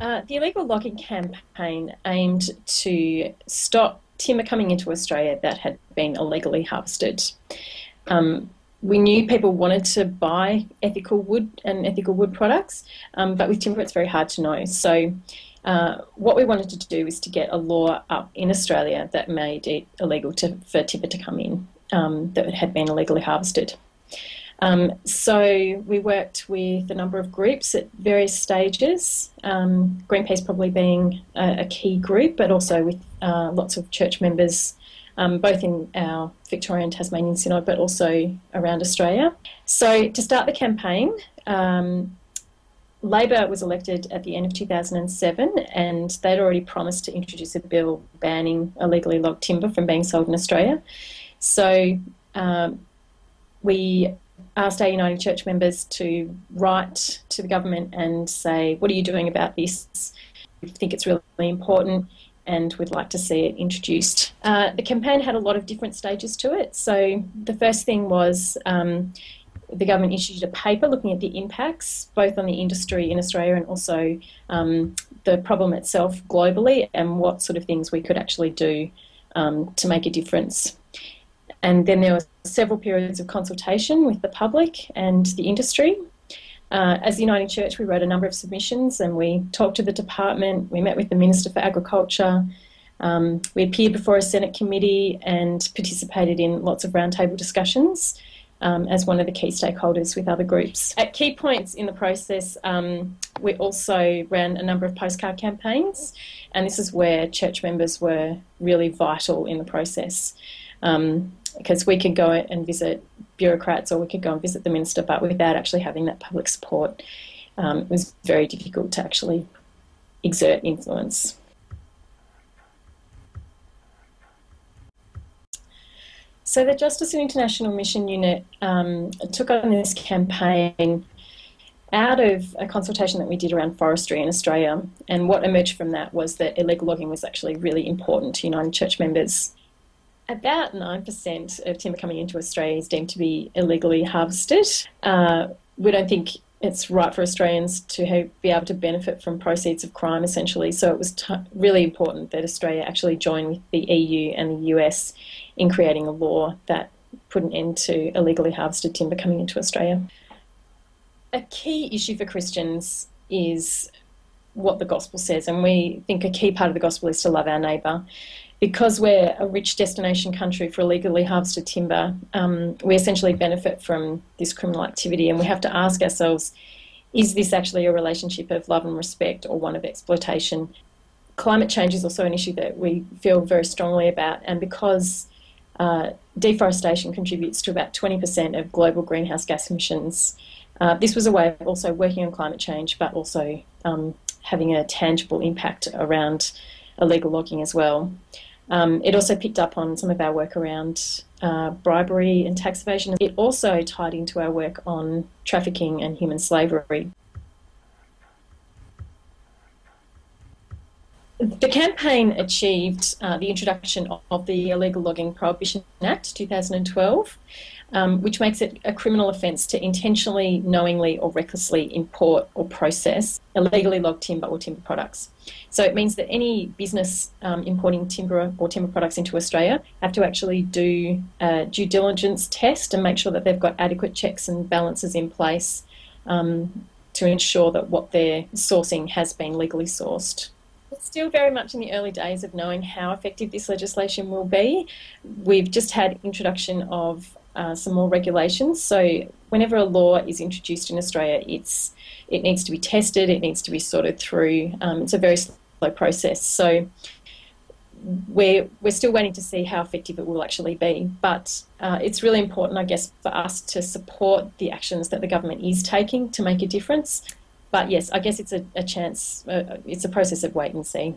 Uh, the illegal logging campaign aimed to stop timber coming into Australia that had been illegally harvested. Um, we knew people wanted to buy ethical wood and ethical wood products, um, but with timber it's very hard to know. So, uh, what we wanted to do is to get a law up in Australia that made it illegal to, for timber to come in um, that had been illegally harvested. Um, so we worked with a number of groups at various stages, um, Greenpeace probably being a, a, key group, but also with uh, lots of church members, um, both in our Victorian Tasmanian Synod, but also around Australia. So to start the campaign, um, Labor was elected at the end of 2007, and they'd already promised to introduce a bill banning illegally logged timber from being sold in Australia. So um, we asked our Uniting Church members to write to the government and say, what are you doing about this? We think it's really important and we'd like to see it introduced. Uh, the campaign had a lot of different stages to it. So the first thing was um, the government issued a paper looking at the impacts, both on the industry in Australia and also um, the problem itself globally, and what sort of things we could actually do um, to make a difference. And then there were several periods of consultation with the public and the industry. Uh, as the Uniting Church, we wrote a number of submissions and we talked to the department. We met with the Minister for Agriculture. Um, we appeared before a Senate committee and participated in lots of roundtable discussions um, as one of the key stakeholders with other groups. At key points in the process, um, we also ran a number of postcard campaigns, and this is where church members were really vital in the process. Um, because we could go and visit bureaucrats or we could go and visit the minister, but without actually having that public support, um, it was very difficult to actually exert influence. So the Justice and International Mission Unit um, took on this campaign out of a consultation that we did around forestry in Australia. And what emerged from that was that illegal logging was actually really important to Uniting Church members. About 9% of timber coming into Australia is deemed to be illegally harvested. Uh, we don't think it's right for Australians to have, be able to benefit from proceeds of crime, essentially. So it was t- really important that Australia actually join with the EU and the US in creating a law that put an end to illegally harvested timber coming into Australia. A key issue for Christians is what the gospel says, and we think a key part of the gospel is to love our neighbour because we're a rich destination country for illegally harvested timber, um, we essentially benefit from this criminal activity, and we have to ask ourselves is this actually a relationship of love and respect or one of exploitation? Climate change is also an issue that we feel very strongly about, and because uh, deforestation contributes to about 20% of global greenhouse gas emissions. Uh, this was a way of also working on climate change, but also um, having a tangible impact around illegal logging as well. Um, it also picked up on some of our work around uh, bribery and tax evasion. It also tied into our work on trafficking and human slavery. The campaign achieved uh, the introduction of the Illegal Logging Prohibition Act 2012, um, which makes it a criminal offence to intentionally, knowingly, or recklessly import or process illegally logged timber or timber products. So it means that any business um, importing timber or timber products into Australia have to actually do a due diligence test and make sure that they've got adequate checks and balances in place um, to ensure that what they're sourcing has been legally sourced. It's still very much in the early days of knowing how effective this legislation will be. We've just had introduction of uh, some more regulations. So whenever a law is introduced in Australia, it's it needs to be tested, it needs to be sorted through. Um, it's a very slow process. So we're we're still waiting to see how effective it will actually be. But uh, it's really important, I guess, for us to support the actions that the government is taking to make a difference. But yes, I guess it's a, a chance. Uh, it's a process of wait and see.